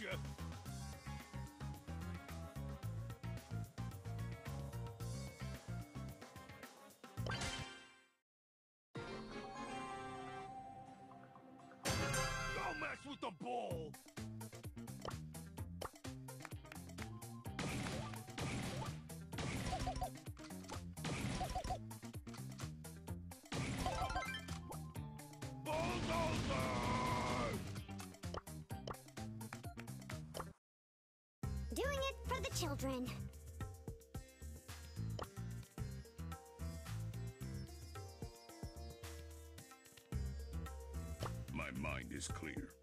you! Don't mess with the ball! Bulldozer! Children. My mind is clear.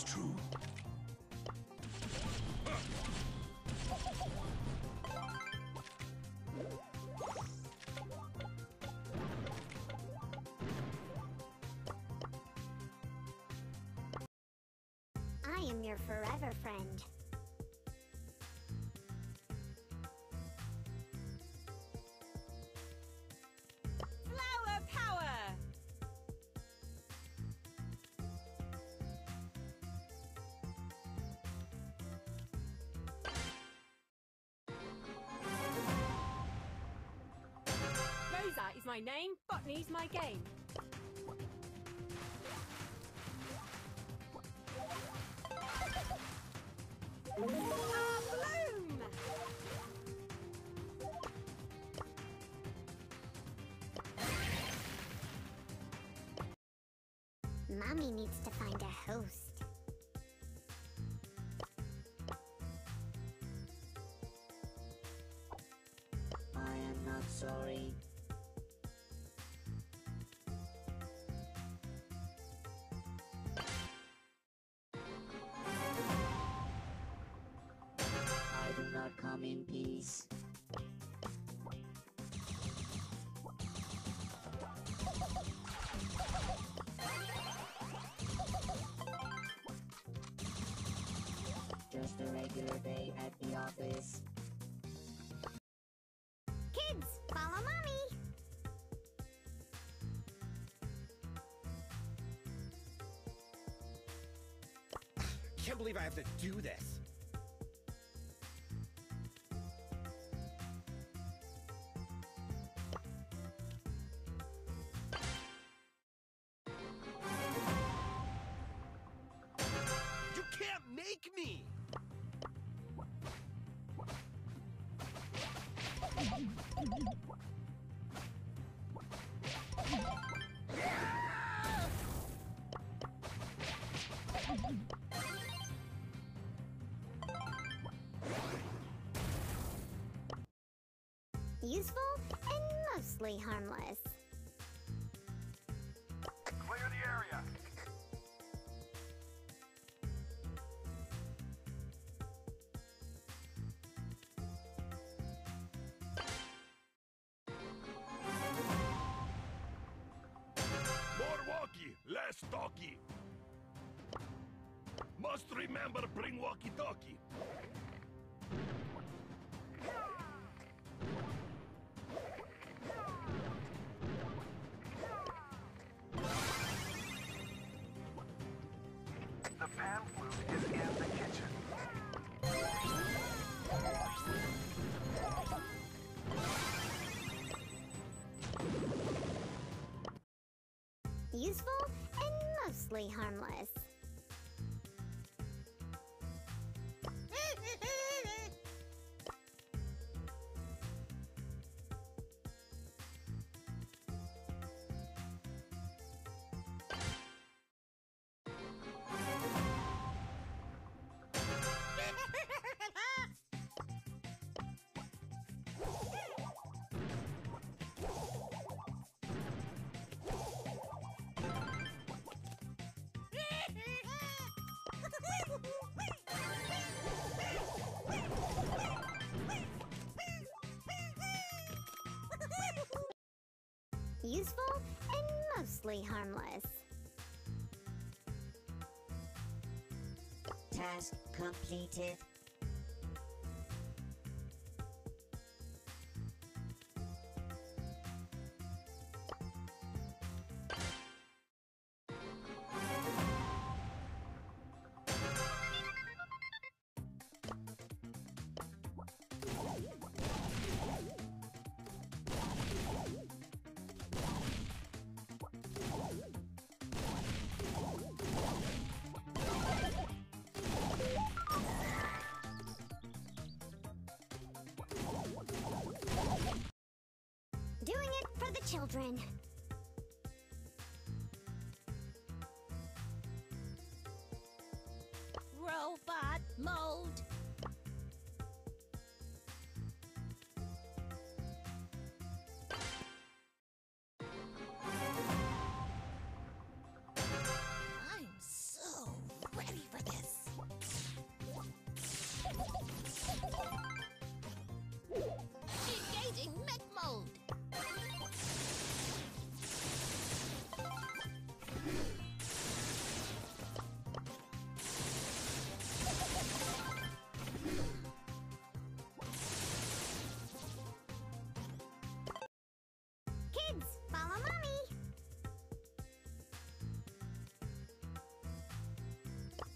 Is true. I am your forever friend. My name, botany's my game. Bloom! Mommy needs to find a host. Not come in peace. Just a regular day at the office. Kids, follow mommy. Can't believe I have to do this. Useful and mostly harmless. Clear the area! Less talkie. Must remember bring walkie-talkie. Harmless. Useful and mostly harmless. Task completed. Doing it for the children. Robot mode.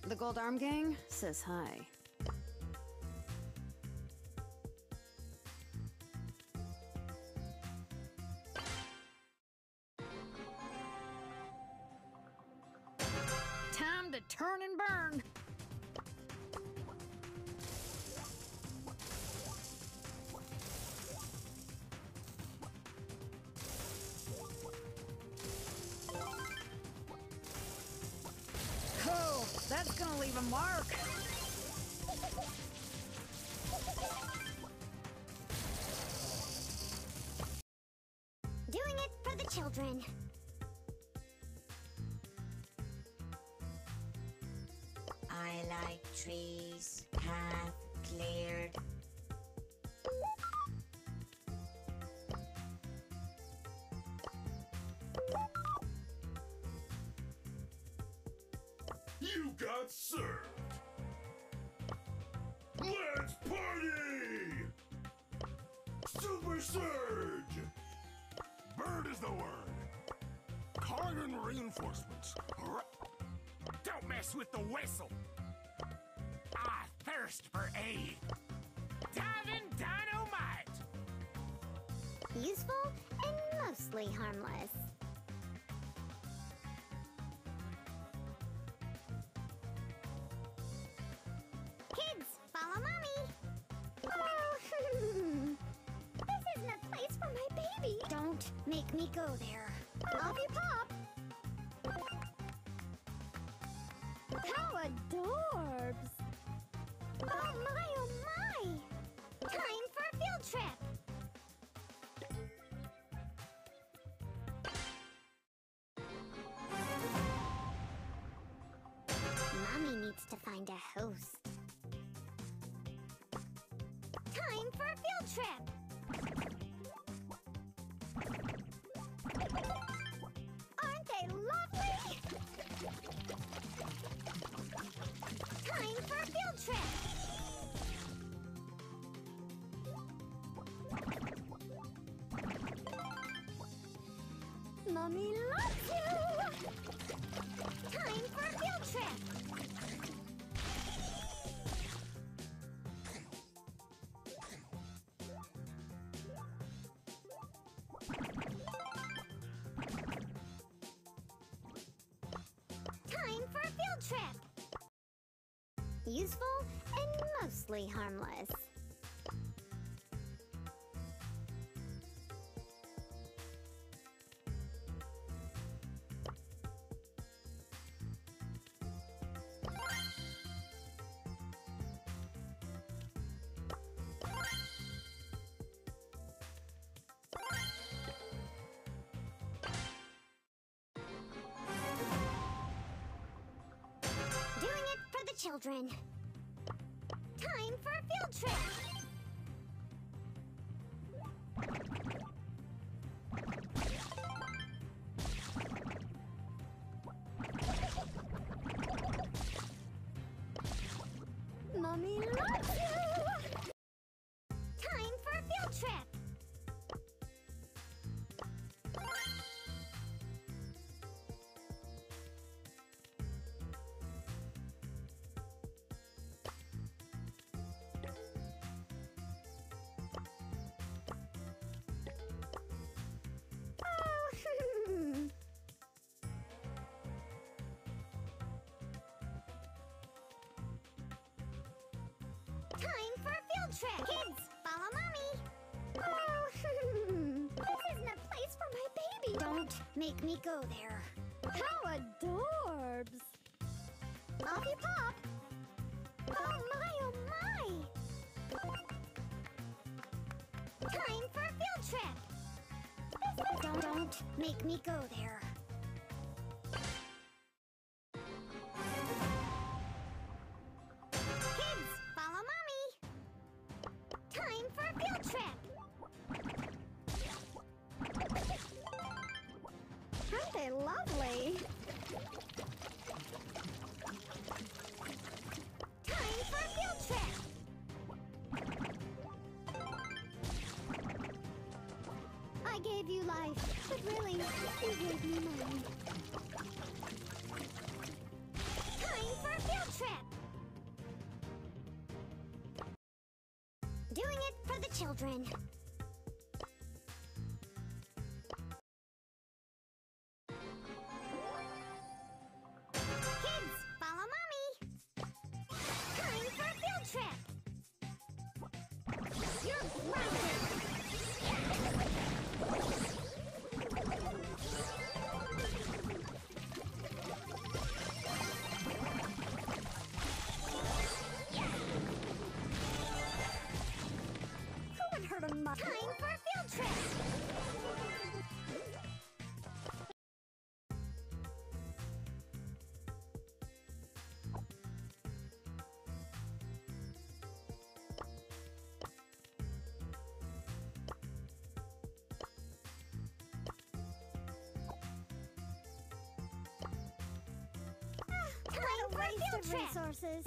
The Gold Arm Gang says hi. That's gonna leave a mark. Doing it for the children. I like trees. You got served. Let's party! Super Surge! Bird is the word. In reinforcements. Don't mess with the whistle. I thirst for aid. Diving dynamite! Useful and mostly harmless. There. You, Pop. How adorbs. Oh my, oh my. Time for a field trip. Mommy needs to find a host. Time for a field trip! Time field trip! Mommy loves you! Time for a field trip! Time for a field trip! Useful and mostly harmless. Children. Time for a field trip. Don't make me go there. How adorbs! Off you pop! Oh my, oh my! Time for a field trip! Don't, don't make me go there. Time for a field trip! Doing it for the children. Trip. resources.